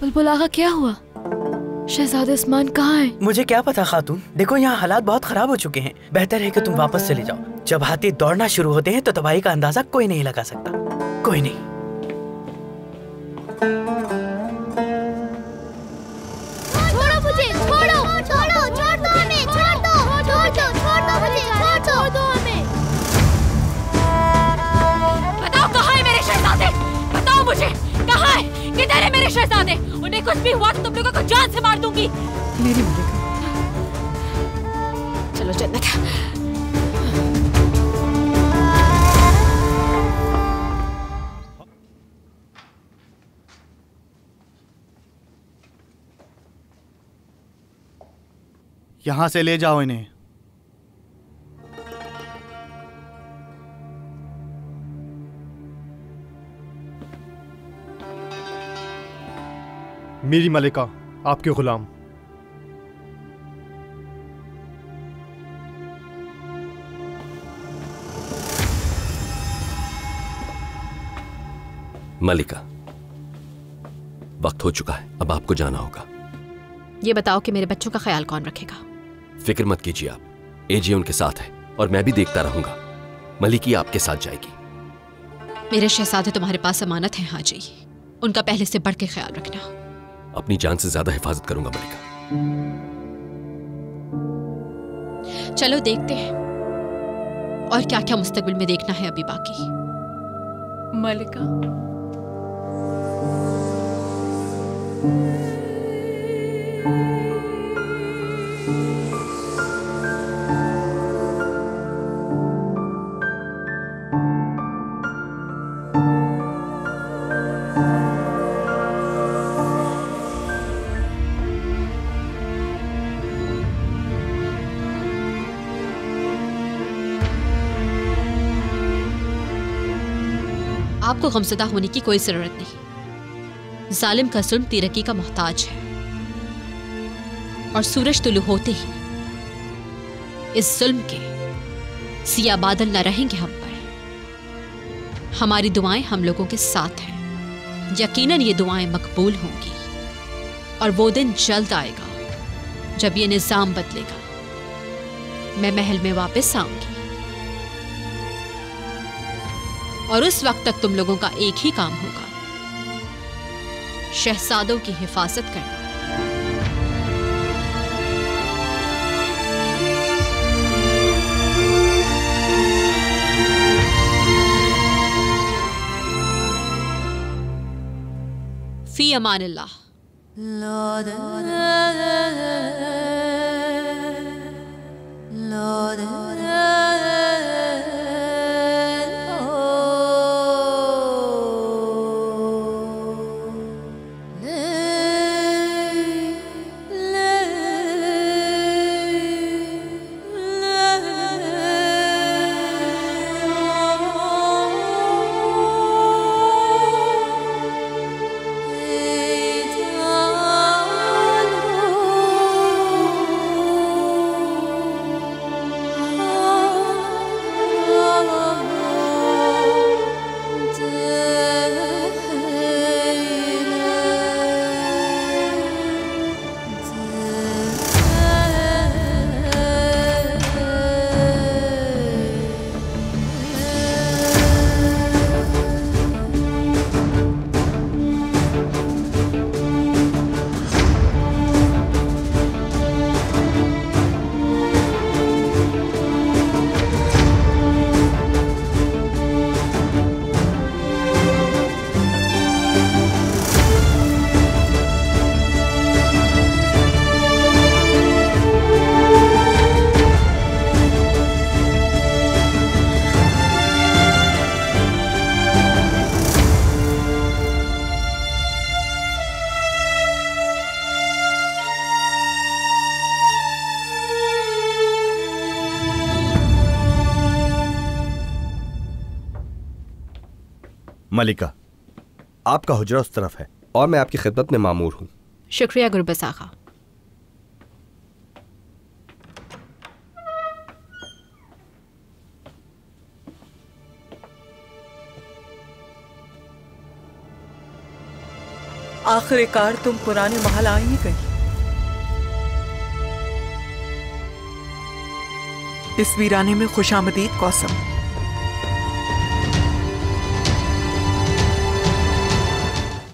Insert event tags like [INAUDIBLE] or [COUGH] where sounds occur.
बुलबुल आगा क्या हुआ? शहजाद उस्मान कहाँ है? मुझे क्या पता, खातून? देखो, यहाँ हालात बहुत खराब हो चुके हैं। बेहतर है कि तुम वापस चले जाओ। जब हाथी दौड़ना शुरू होते हैं तो तबाही का अंदाज़ा कोई नहीं लगा सकता। कोई नहीं। मेरे शहजादे उन्हें कुछ भी हुआ तो तुम लोगों को जान से मार दूँगी। मेरी मलिका चलो जन्नत। यहाँ से ले जाओ इन्हें। मेरी मलिका आपके गुलाम। मलिका वक्त हो चुका है अब आपको जाना होगा। ये बताओ कि मेरे बच्चों का ख्याल कौन रखेगा? फ़िक्र मत कीजिए आप एजे उनके साथ है और मैं भी देखता रहूँगा। मलिकी आपके साथ जाएगी। मेरे शहजादे तुम्हारे पास अमानत है हाजी। उनका पहले से बढ़ के ख्याल रखना। अपनी जान से ज़्यादा हिफाजत करूँगा मलिका। चलो देखते हैं। और क्या क्या मुस्तकबिल में देखना है अभी बाकी? मलिका। [LAUGHS] आपको गमजदा होने की कोई ज़रूरत नहीं। जालिम का जुल्म तिरकी का मोहताज है। और सूरज तुलू होते ही। इस जुल्म के सिया बादल न रहेंगे हम पर। हमारी दुआएँ हम लोगों के साथ हैं। यकीनन ये दुआएँ मकबूल होंगी। और वो दिन जल्द आएगा, जब ये निज़ाम बदलेगा। मैं महल में वापस आऊँगी। और उस वक्त तक तुम लोगों का एक ही काम होगा। शहजादों की हिफाजत करना। फ़ी अमान अल्लाह मलिका आपका हुजरा उस तरफ़ है और मैं आपकी खिदमत में मामूर हूँ। शुक्रिया गुरबस आगा आखिरकार तुम पुराने महल आ ही गई। इस वीराने में खुशामदीद कौसम।